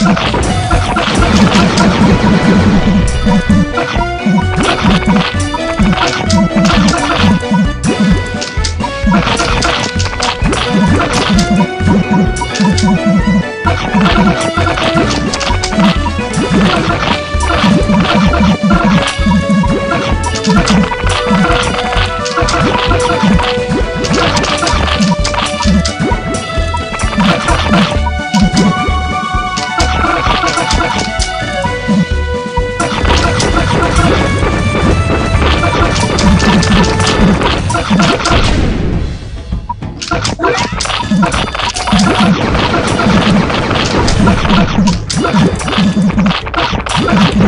you Let's go.